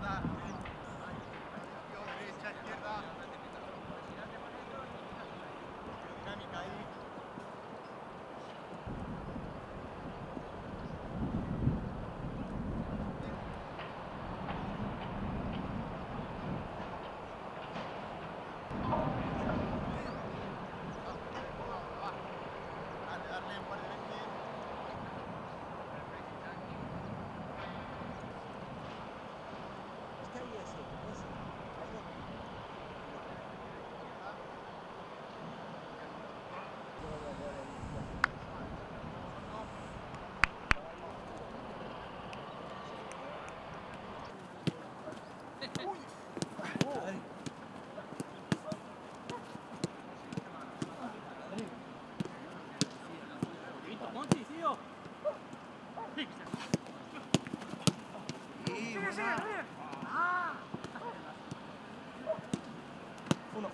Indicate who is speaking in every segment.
Speaker 1: Dinámica ahí. Uno.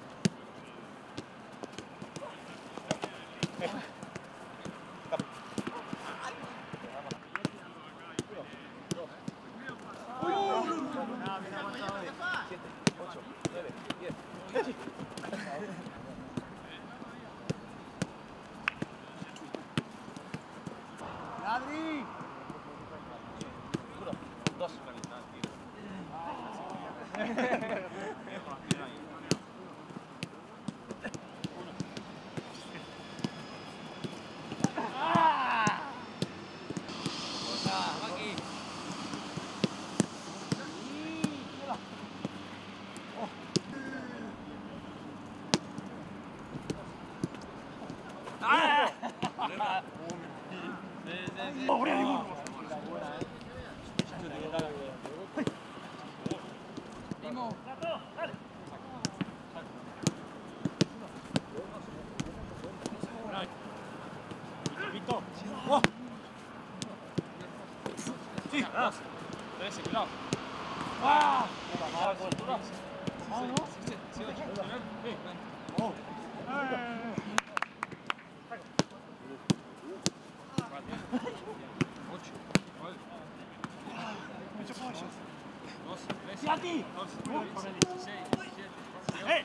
Speaker 1: Tossa välitään kiinni. Morning. p i Hey!